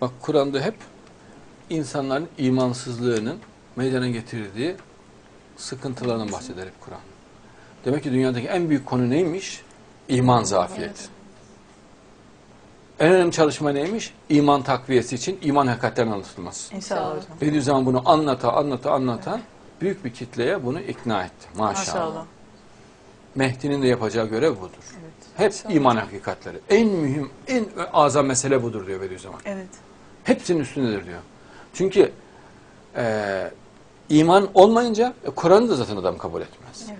Bak Kur'an'da hep insanların imansızlığının meydana getirdiği sıkıntılardan bahseder hep Kur'an. Demek ki dünyadaki en büyük konu neymiş? İman zafiyeti. En önemli çalışma neymiş? İman takviyesi için iman hakikatlerinin anlatılması. İnşallah hocam. Bediüzzaman bunu anlata anlata anlata büyük bir kitleye bunu ikna etti. Maşallah. Maşallah. Mehdi'nin de yapacağı görev budur. Evet. Hep iman hakikatleri. En mühim, en azam mesele budur diyor Bediüzzaman. Evet. Hepsinin üstündedir diyor. Çünkü eee, iman olmayınca e, Kur'an'ı da zaten adam kabul etmez. Evet.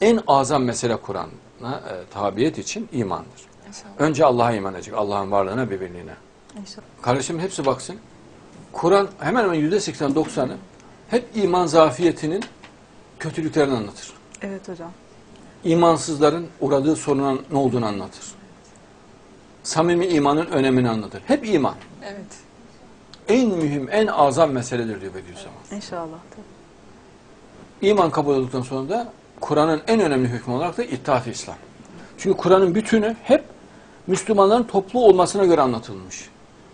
En azam mesele Kur'an'a e, tabiyet için imandır. Önce Allah'a iman edecek. Allah'ın varlığına, bir birliğine. İnşallah. Kardeşim hepsi baksın. Kur'an hemen hemen yüzde seksen doksanı hep iman zafiyetinin kötülüklerini anlatır. Evet hocam. İmansızların uğradığı sorunun ne olduğunu anlatır. Samimi imanın önemini anlatır. Hep iman. Evet. En mühim, en azam meseledir diyor Bediüzzaman. İnşallah. İman kabul olduktan sonra da Kur'an'ın en önemli hükmü olarak da İttihat-ı İslam. Çünkü Kur'an'ın bütünü hep Müslümanların toplu olmasına göre anlatılmış.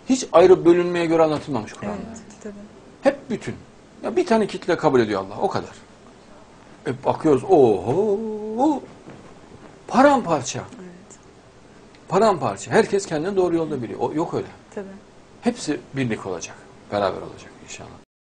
Hiç ayrı bölünmeye göre anlatılmamış Kur'an'da. Evet. Tabii. Hep bütün. Ya bir tane kitle kabul ediyor Allah. O kadar. E bakıyoruz. Oho. Paramparça. Evet. Paramparça. Herkes kendini doğru yolda biliyor. O, yok öyle. Tabii. Hepsi birlik olacak. Beraber olacak inşallah.